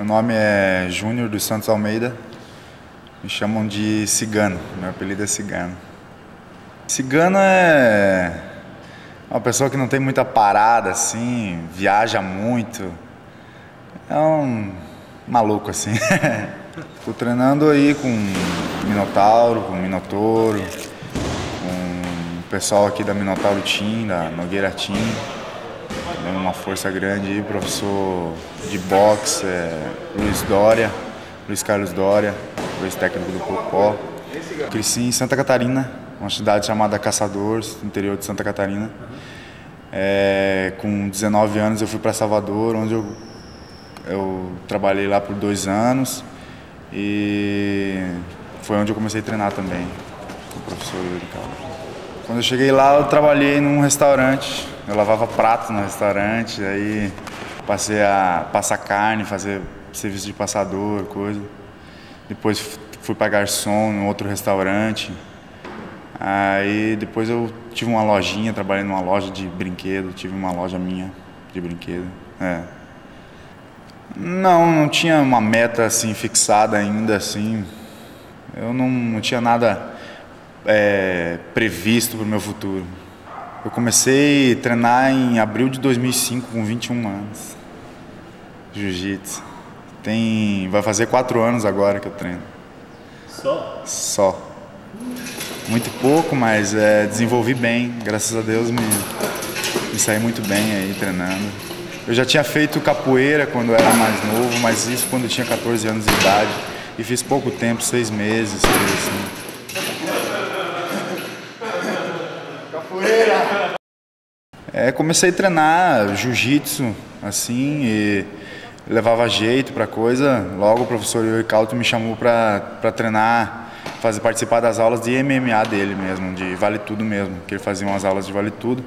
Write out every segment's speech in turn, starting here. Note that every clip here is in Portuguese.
Meu nome é Júnior dos Santos Almeida. Me chamam de Cigano. Meu apelido é Cigano. Cigano é uma pessoa que não tem muita parada assim, viaja muito. É um maluco assim. Estou treinando aí com Minotauro, com Minotouro, com o pessoal aqui da Minotauro Team, da Nogueira Team uma força grande professor de boxe, é, Luiz Dória, Luiz Carlos Dória, ex técnico do Popó. Cresci em Santa Catarina, uma cidade chamada Caçadores, interior de Santa Catarina. É, com 19 anos eu fui para Salvador, onde eu, eu trabalhei lá por dois anos e foi onde eu comecei a treinar também com o professor Yuri. Quando eu cheguei lá, eu trabalhei num restaurante eu lavava prato no restaurante, aí passei a passar carne, fazer serviço de passador, coisa. Depois fui para garçom em outro restaurante. Aí depois eu tive uma lojinha, trabalhei numa loja de brinquedo, tive uma loja minha de brinquedo. É. Não, não tinha uma meta assim fixada ainda assim. Eu não, não tinha nada é, previsto para o meu futuro. Eu comecei a treinar em abril de 2005, com 21 anos. Jiu-jitsu. Tem, vai fazer quatro anos agora que eu treino. Só? Só. Muito pouco, mas é, desenvolvi bem. Graças a Deus me, me saí muito bem aí treinando. Eu já tinha feito capoeira quando eu era mais novo, mas isso quando eu tinha 14 anos de idade. E fiz pouco tempo, seis meses, coisa assim. É, comecei a treinar jiu-jitsu, assim, e levava jeito para coisa. Logo o professor Yuri Calto me chamou para treinar, fazer participar das aulas de MMA dele mesmo, de vale tudo mesmo, que ele fazia umas aulas de vale tudo.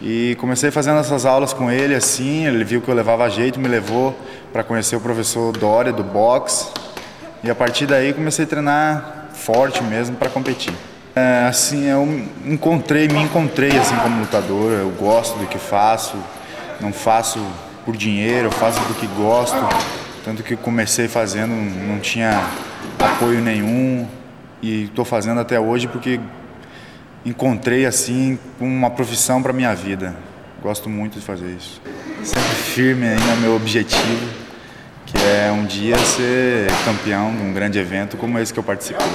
E comecei fazendo essas aulas com ele assim, ele viu que eu levava jeito, me levou para conhecer o professor Dória do boxe. E a partir daí comecei a treinar forte mesmo para competir. É, assim, eu encontrei, me encontrei assim como lutador. Eu gosto do que faço, não faço por dinheiro, eu faço do que gosto. Tanto que comecei fazendo, não tinha apoio nenhum e estou fazendo até hoje porque encontrei assim uma profissão para minha vida. Gosto muito de fazer isso. Sempre firme ainda meu objetivo, que é um dia ser campeão de um grande evento como esse que eu participei.